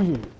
嗯。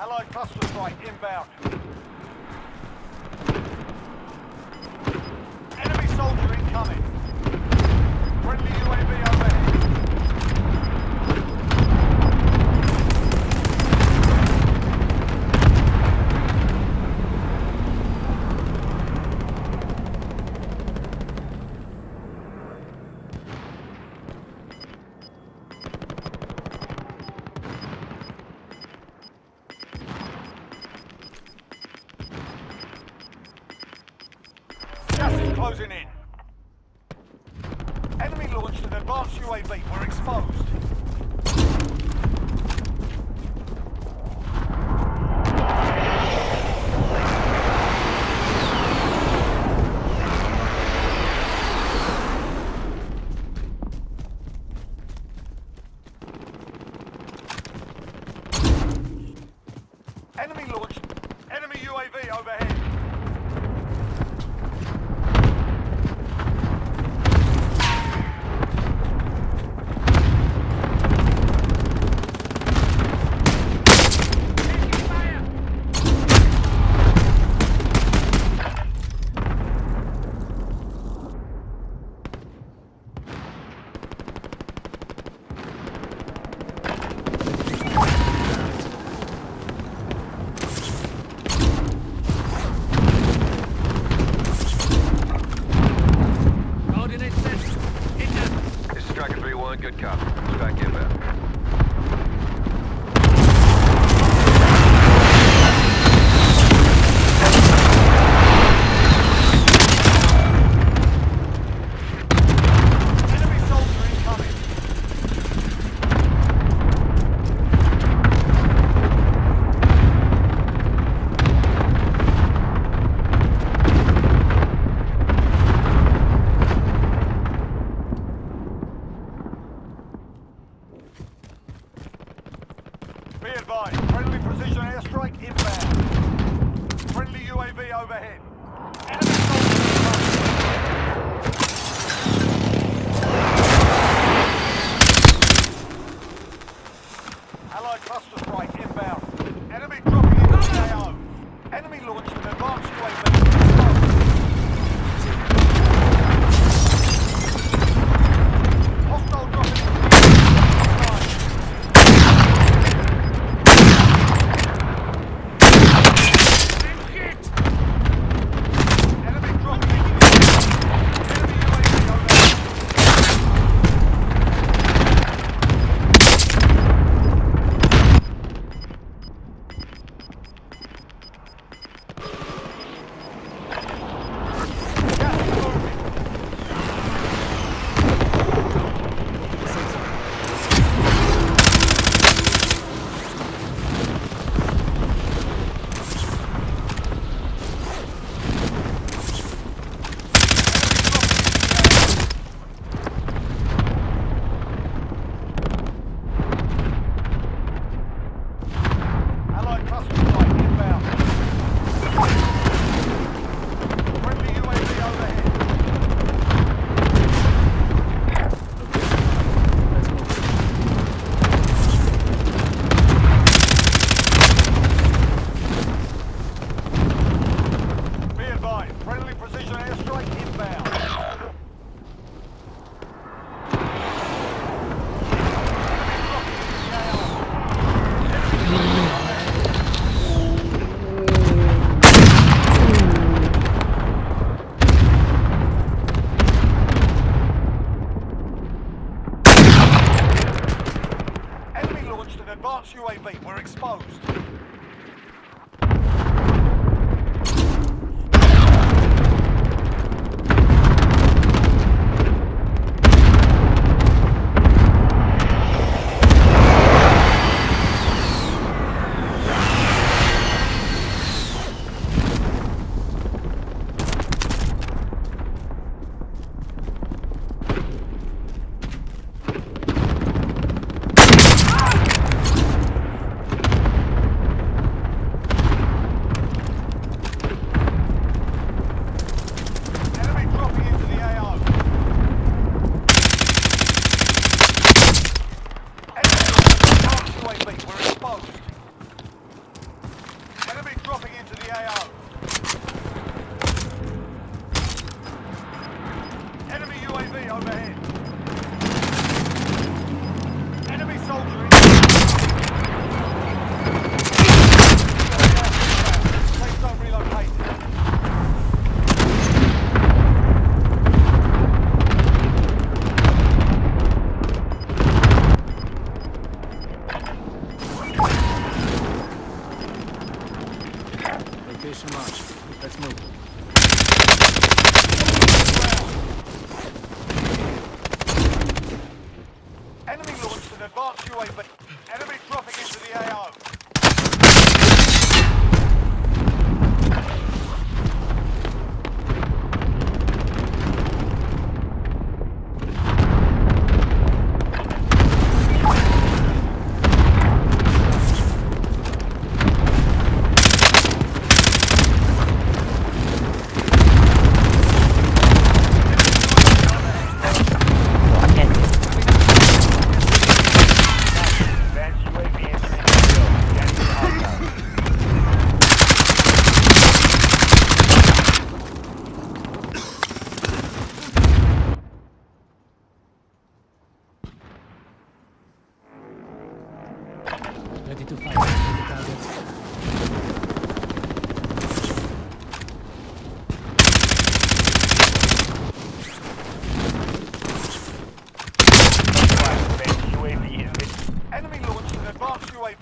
Allied cluster strike inbound. Enemy soldier incoming. Friendly UAV overhead. Gas is closing in. Enemy launched an advanced UAV. We're exposed. Enemy launched. Enemy UAV overhead.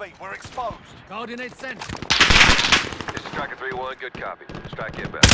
friendly. We're exposed. Coordinates sent. This is strike 3-1. Good copy. Strike inbound.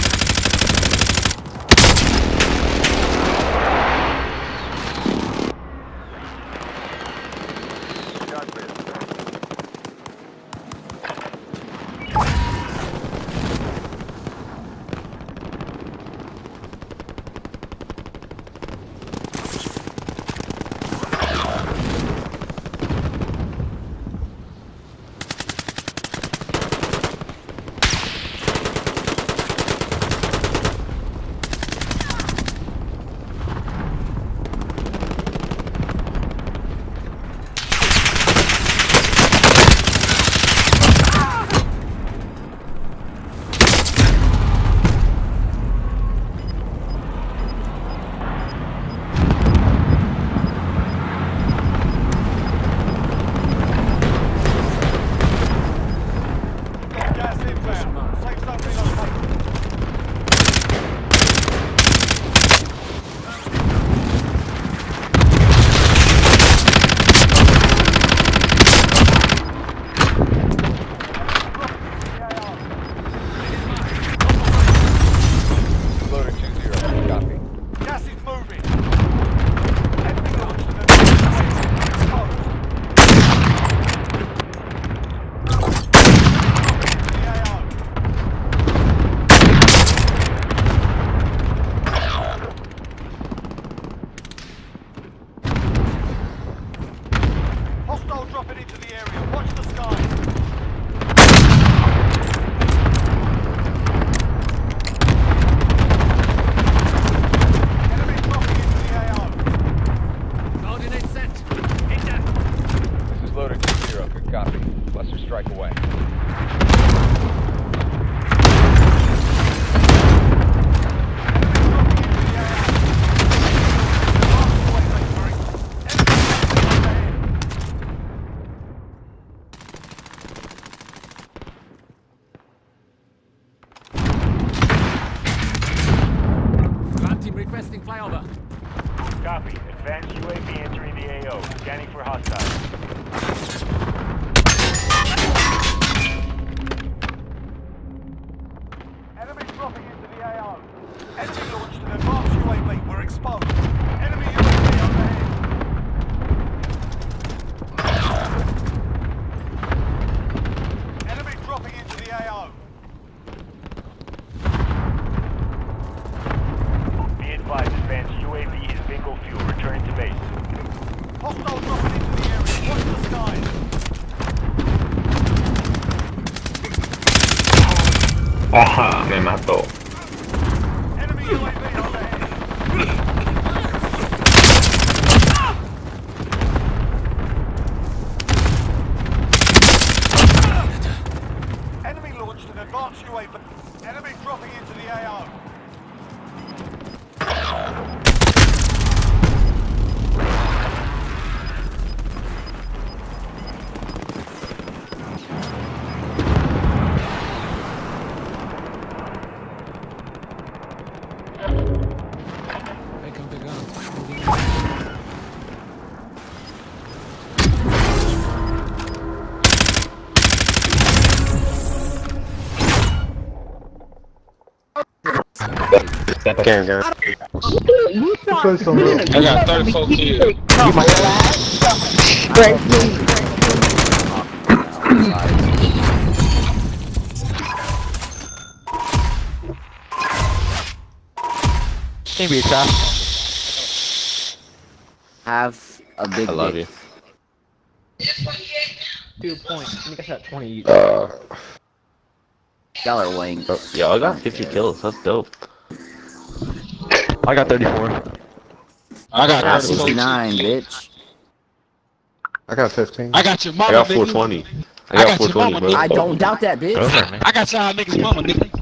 Game, game. I got 34 kills. Can't be tough. have a big I love you. Two points. I think I shot 20 each. Uh, Y'all are lame. oh, yo, I got 50 kills. That's dope. I got 34. I got Ah, 34 69, bitch. I got 15. I got your mama, I mama, got nigga. 420. I I got got your 420, mama, bro. I don't doubt that, bitch. I got y'all niggas mama, nigga.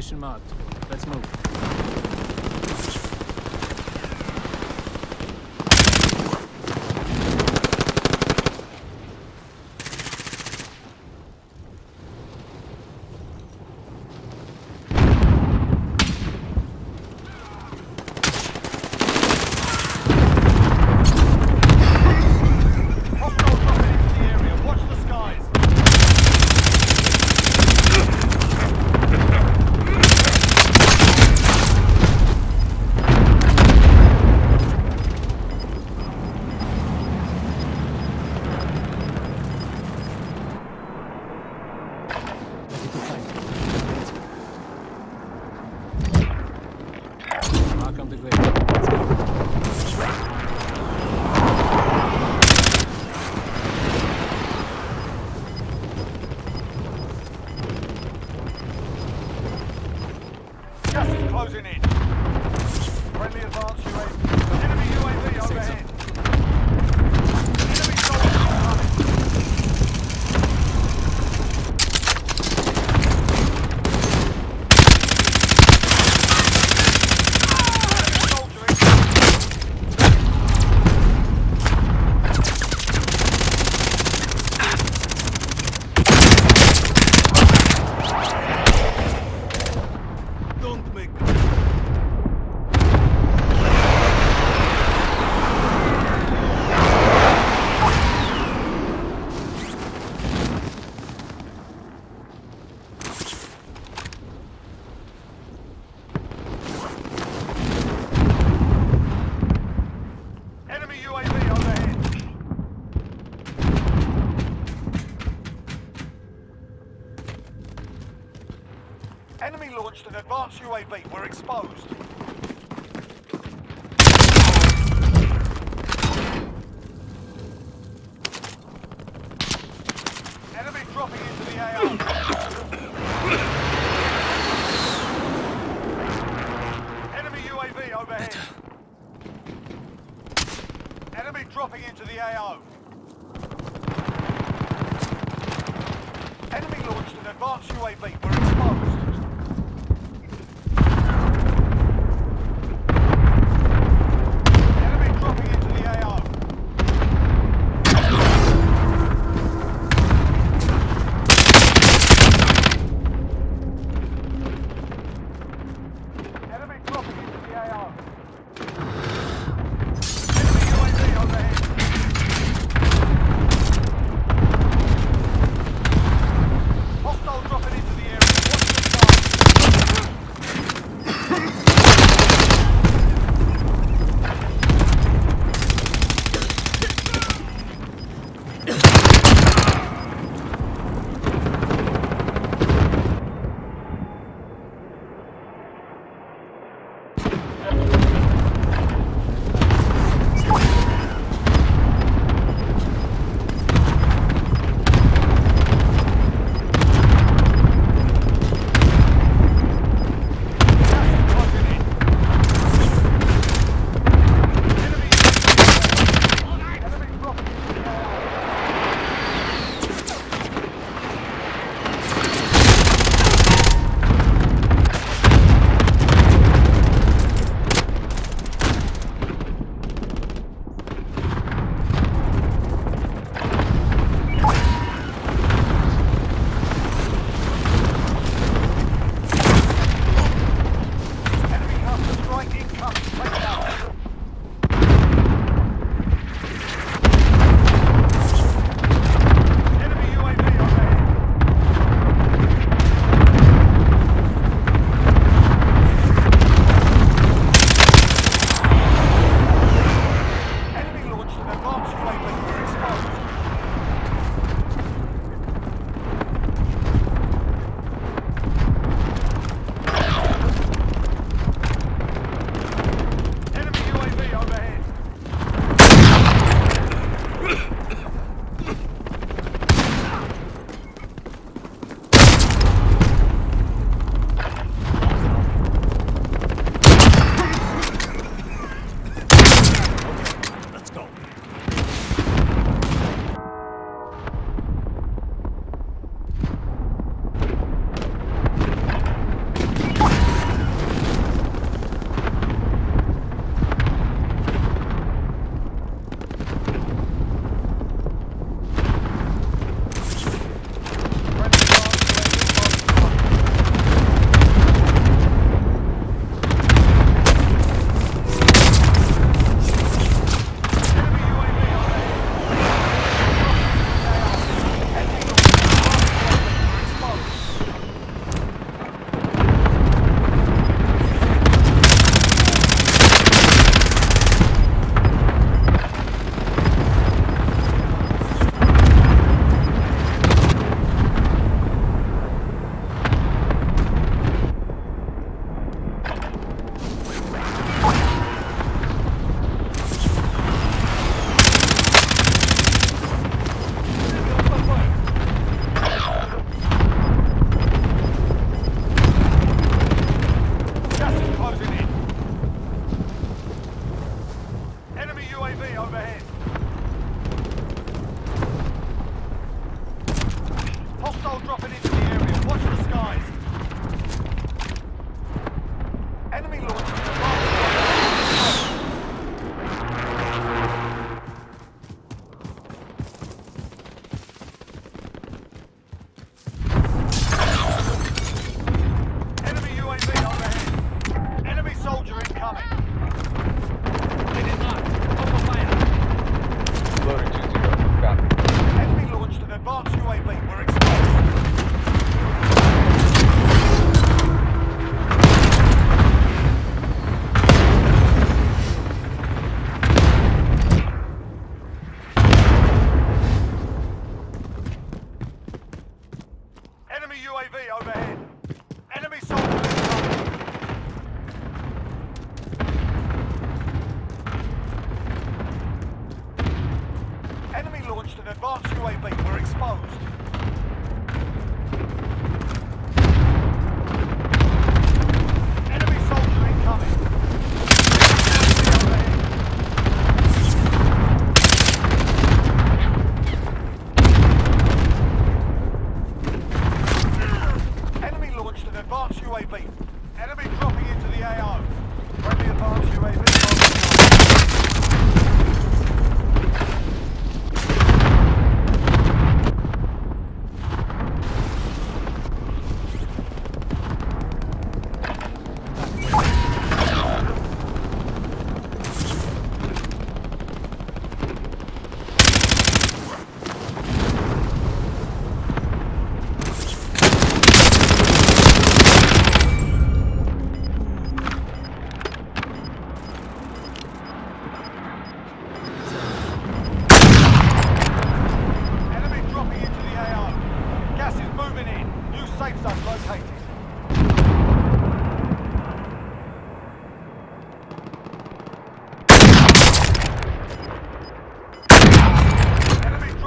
Station marked. Let's move. UAV, we're exposed.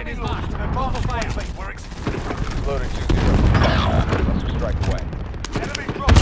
Target is locked. Mobile fire. Loading 2-0. Strike away. Enemy drone.